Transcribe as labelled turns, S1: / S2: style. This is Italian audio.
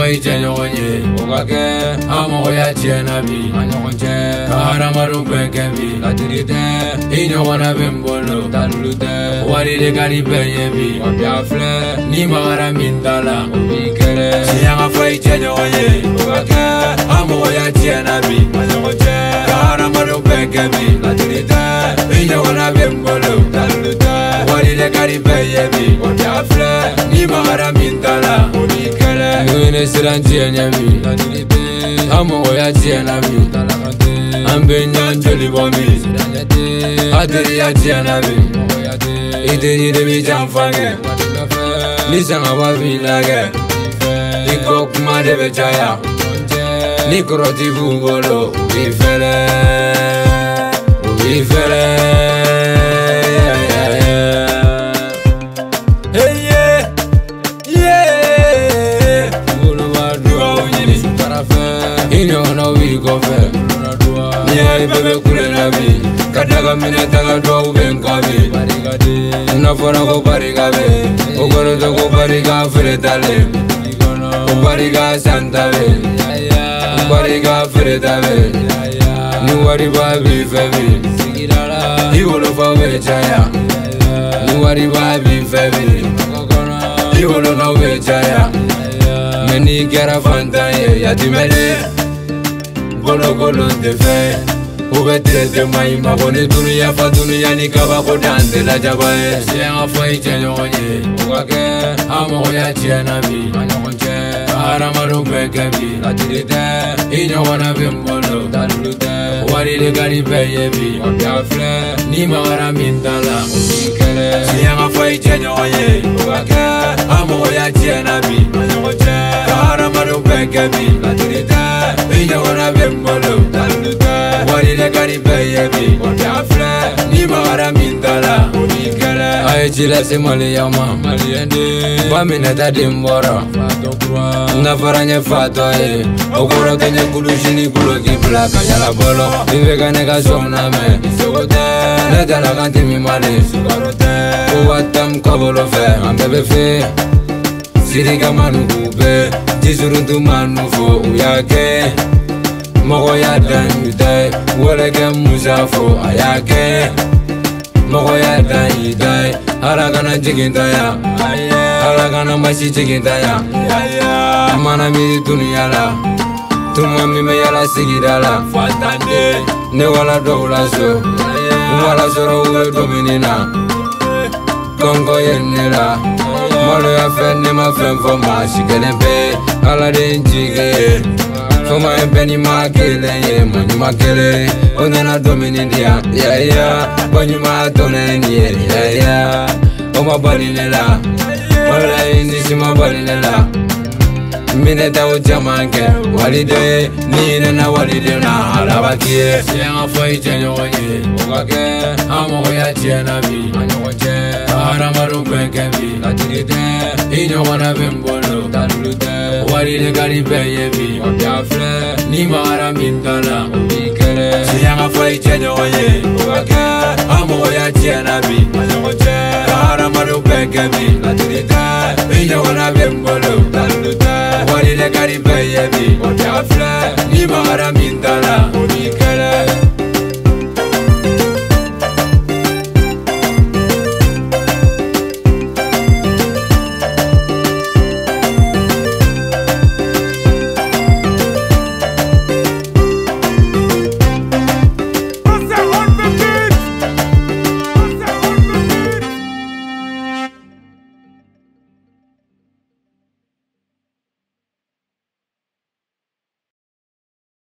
S1: i cɛ ɲɔgɔn ye o ka kɛ an mɔgɔya tiɲɛna bi an ɲɔgɔn cɛ ka hadamadenw bɛɛ kɛ bi ladiri tɛ i ɲɔgɔnna bɛ n bolo talulu tɛ wari de ka di bɛɛ ye bi wa bi a filɛ ni magara min t'a la o b'i kɛlɛ tiɲɛ ka fɔ i cɛ ɲɔgɔn ye o ka kɛ an mɔgɔya tiɲɛna bi an ɲɔgɔn cɛ ka hadamadenw bɛɛ kɛ bi ladiri tɛ i ɲɔgɔnna bɛ n bolo talulu tɛ wari de ka di bɛɛ ye bi wa bi a filɛ ni magara min ne siran tiɲɛ ɲɛ tɛ an mɔgɔya tiɲɛna bi an bɛ ɲɔgɔn joli bɔ mi a teriya tiɲɛna bi i teri de bi janfa kɛ ni sangaba b'i lagɛ i kuma de bɛ caya ni kɔrɔti b'u bolo u b'i kule la bi ka daga minɛ taga dɔw bɛ n kɔ bi n'a fɔra ko barika bɛ o kɔrɔ tɛ ko barika feere talen ko barika san ta bɛ ko barika feere ta bɛ ni wariba b'i fɛ bi. I wolofaw bɛ caya ni wariba b'i fɛ bi. I wolonaw bɛ caya mɛ n'i kɛra fantan ye yatimɛden kolokolon tɛ fɛn u bɛ tirete ma ɲi mako ni dunuya fa dunuya ni kabako dan tɛ lajaba ye tiɲɛ ka fɔ i cɛ ɲɔgɔn ye o ka kɛ an mɔgɔya tiɲɛna bi. An ɲɔgɔn cɛ ka hadamadenw bɛɛ kɛ bi latiri tɛ i ɲɔgɔnna bɛ n bolo talulu tɛ wari de ka di bɛɛ ye bi. Wa bi a filɛ ni magara min t'a la o b'i kɛlɛ tiɲɛ ka fɔ i cɛ ɲɔgɔn ye an mɔgɔya tiɲɛna bi. An ɲɔgɔn cɛ ka hadamadenw bɛɛ kɛ bi. Latiri tɛ i ɲɔgɔnna bɛ n bolo wari de ka di bɛɛ ye bi wa bi a filɛ ni magara min t'a la o b'i kɛlɛ a ye ci lase maliya ma maliyɛn de ba minɛta den bɔra n ka fara ɲɛ fatɔ ye o kɔrɔ tɛ ɲɛ kulusi ni kuloki bila ka yala bɔlɔ i bɛ ka ne ka sɔn lamɛn seko tɛ ne tala kan tɛmi male sukaro tɛ ko wa tam kɔbolo fɛ an bɛɛ bɛ fe. Sirika manugu bɛ jisuruntu manu fo u y'a kɛ mɔgɔ y'a dan yu ta ye wɛrɛkɛ musa fo a y'a kɛ mɔgɔ y'a dan yi ta ye ala kana jigin ta ya. Ala kana masi jigin ta ya. A mana miiri duniya la tuma min bɛ yala sigida la. Ne wala dɔw la so n wala sɔrɔ u bɛ dumuni na. Kɔnkɔ ye ne la maloya fɛn ne ma fɛn fɔ maa si kelen pe ala de n jigi ye fɔma ye bɛɛ ni maa kelen ye mɔ ɲuman kelen o nana dumuni di yan yaya bɔ ɲuman tɔ ne nin ye yaya o ma bali ne la walayi ni si ma bali ne la. Minɛtaw caman kɛ waliden ye ni ɲinɛna waliden na alaba k'i ye tiɲɛ ka fɔ i cɛ ɲɔgɔn ye o ka kɛ an mɔgɔya tiɲɛna bi an ɲɔgɔn cɛ hadamadenw bi latiri tɛ i ɲɔgɔnna bɛ Magari le gari peye bi Wabia Ni mara mindana Ubikere Siyanga fwe itenye oye Ubake Amo ya tiena bi Manyango che Kahara maru peke bi Latinite Inye wana bembolo Lalute Wali le gari peye bi Wabia Ni mara mindana